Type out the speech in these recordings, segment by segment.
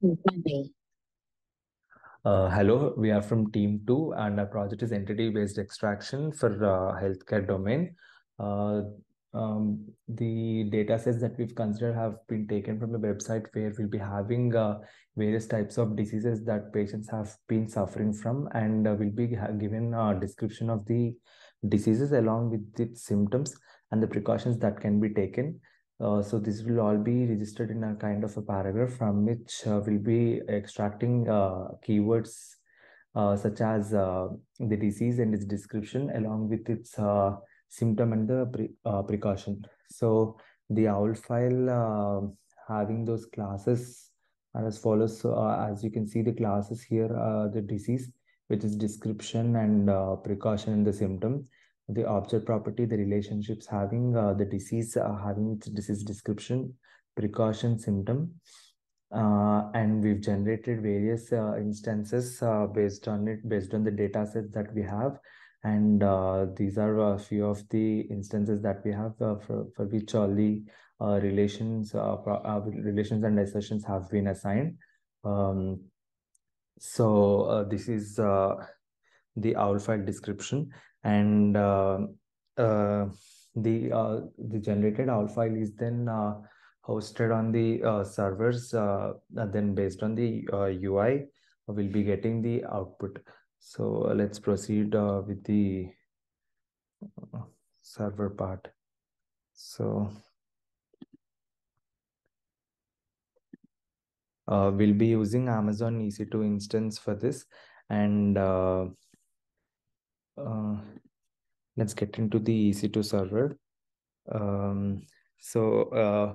Monday. Uh, hello, we are from team two, and our project is entity-based extraction for uh, healthcare domain. Uh, um, the data sets that we've considered have been taken from a website where we'll be having uh, various types of diseases that patients have been suffering from, and uh, we'll be given a description of the diseases along with the symptoms and the precautions that can be taken. Uh, so this will all be registered in a kind of a paragraph from which uh, we'll be extracting uh, keywords uh, such as uh, the disease and its description along with its symptom and the pre precaution. So the OWL file having those classes are as follows. So as you can see the classes here, are the disease, which is description and precaution and the symptom the object property, the relationships having uh, the disease, uh, having its disease description, precaution, symptom. Uh, and we've generated various uh, instances uh, based on it, based on the data sets that we have. And uh, these are a few of the instances that we have for, for which all the relations, relations and assertions have been assigned. Um, so this is the OWL file description and uh, uh, the uh, the generated OWL file is then hosted on the servers. then based on the UI, we'll be getting the output. So let's proceed with the server part. So uh, we'll be using Amazon EC2 instance for this and uh, uh, let's get into the EC2 server. Um, so uh,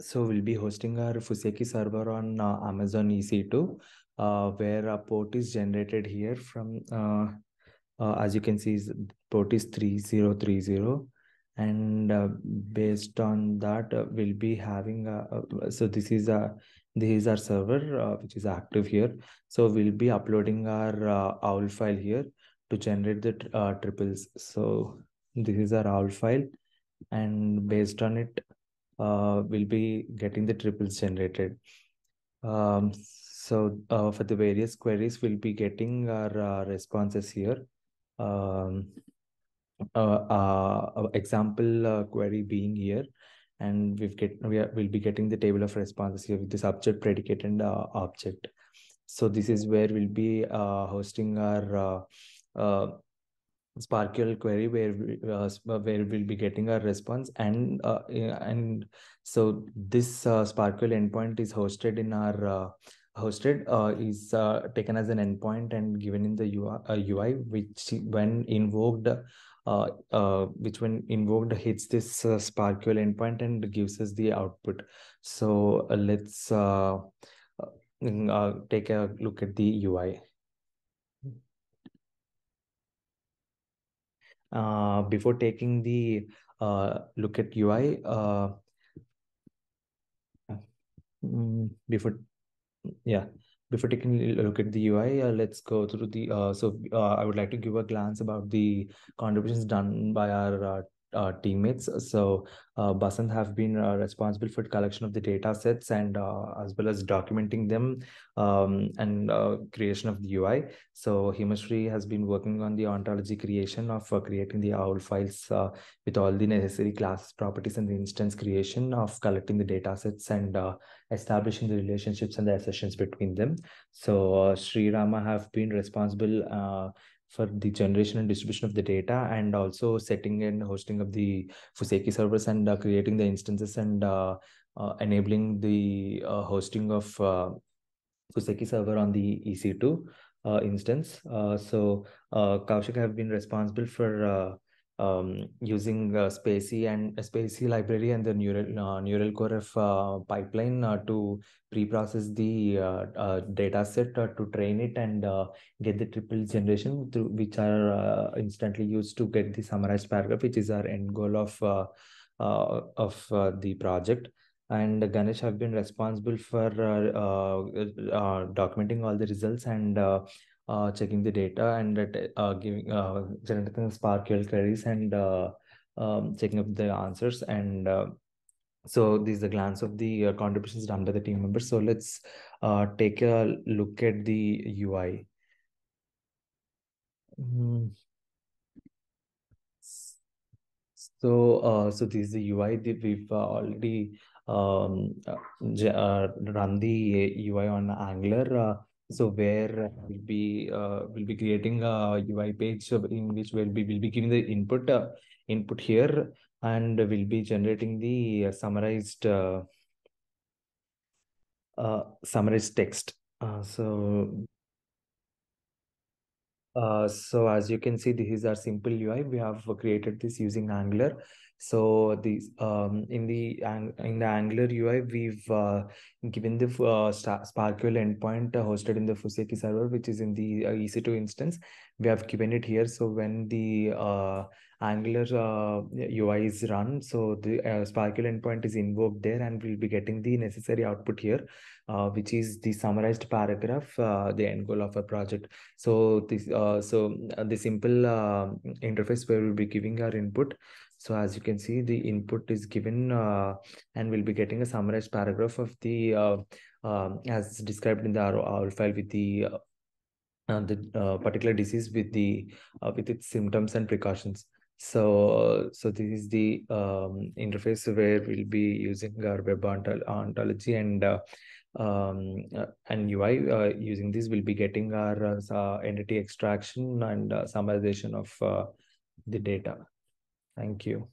so we'll be hosting our Fuseki server on uh, Amazon EC2, uh, where a port is generated here from, uh, uh, as you can see, port is 3030 and uh, based on that uh, we'll be having a, uh, so this is a this is our server uh, which is active here. So we'll be uploading our uh, owl file here to generate the uh, triples. So this is our owl file. And based on it we'll be getting the triples generated. Um, so for the various queries we'll be getting our responses here. Um, uh, uh, example uh, query being here. And we've get we are, we'll be getting the table of responses here with the subject predicate and uh, object. So this is where we'll be uh, hosting our uh, SPARQL query where we, where we'll be getting our response. And and so this SPARQL endpoint is hosted in our hosted uh, is uh, taken as an endpoint and given in the UI, uh, UI which when invoked uh, uh, which when invoked hits this uh, SPARQL endpoint and gives us the output. So uh, let's uh, uh, take a look at the UI. before taking the look at UI, mm, before yeah before taking a look at the UI, uh, let's go through the, uh, so uh, I would like to give a glance about the contributions done by our uh, teammates. So uh, Basant have been uh, responsible for collection of the data sets and uh, as well as documenting them um, and uh, creation of the UI. So Himasri has been working on the ontology creation of uh, creating the OWL files with all the necessary classes, properties, and the instance creation of collecting the data sets and establishing the relationships and the assertions between them. So Sri Rama have been responsible for the generation and distribution of the data and also setting and hosting of the Fuseki servers and uh, creating the instances and uh, uh, enabling the uh, hosting of uh, Fuseki server on the EC2 uh, instance. so Kaushik have been responsible for um, using uh, spaCy and uh, spaCy library and the neural uh, neural core uh, pipeline uh, to pre-process the uh, uh, data set to train it and get the triple generation through which are instantly used to get the summarized paragraph, which is our end goal of of the project. And Ganesh have been responsible for documenting all the results and uh, checking the data and uh, giving uh, generating SPARQL queries and uh, um, checking up the answers and uh, so this is a glance of the uh, contributions done by the team members. So let's uh, take a look at the UI. Mm. So, uh, so this is the UI that we've already um, run the UI on Angular. Uh, so where we'll be uh, we'll be creating a UI page in which we'll be we'll be giving the input input here and we'll be generating the summarized uh, summarized text. so uh, so as you can see, this is our simple UI. We have created this using Angular. So these um, in the in the Angular UI, we've uh, given the uh, SPARQL endpoint uh, hosted in the Fuseki server, which is in the uh, EC2 instance. We have given it here. So when the uh, Angular UI uh, is run, so the SPARQL endpoint is invoked there, and we'll be getting the necessary output here, which is the summarized paragraph, the end goal of a project. So this so the simple interface where we'll be giving our input so as you can see, the input is given uh, and we'll be getting a summarized paragraph of the, uh, um, as described in the ROR file with the, uh, uh the uh, particular disease with the, uh, with its symptoms and precautions. So, so this is the um, interface where we'll be using our web ontology and um, and UI. using this, we'll be getting our entity extraction and summarization of the data. Thank you.